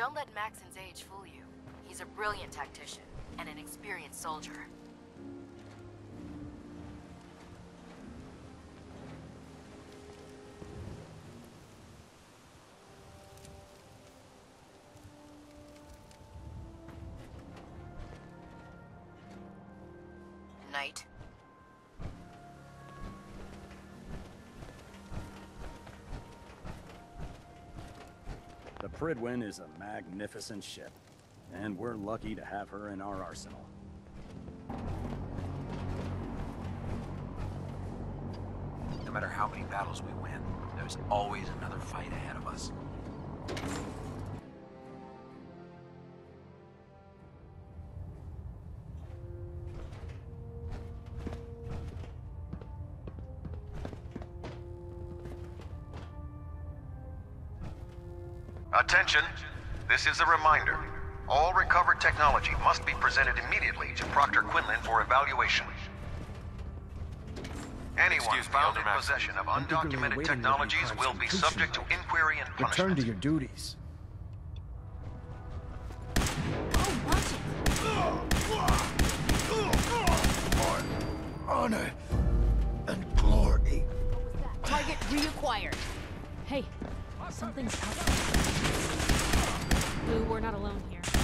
Don't let Maxson's age fool you. He's a brilliant tactician and an experienced soldier. Knight. The Prydwen is a magnificent ship, and we're lucky to have her in our arsenal. No matter how many battles we win, there's always another fight ahead of us. Attention! This is a reminder. All recovered technology must be presented immediately to Proctor Quinlan for evaluation. Anyone Excuse found Elder in possession of undocumented technologies will be subject to inquiry and punishment. Return to your duties. Honor and glory. Target reacquired. Hey, something's out. Blue, we're not alone here.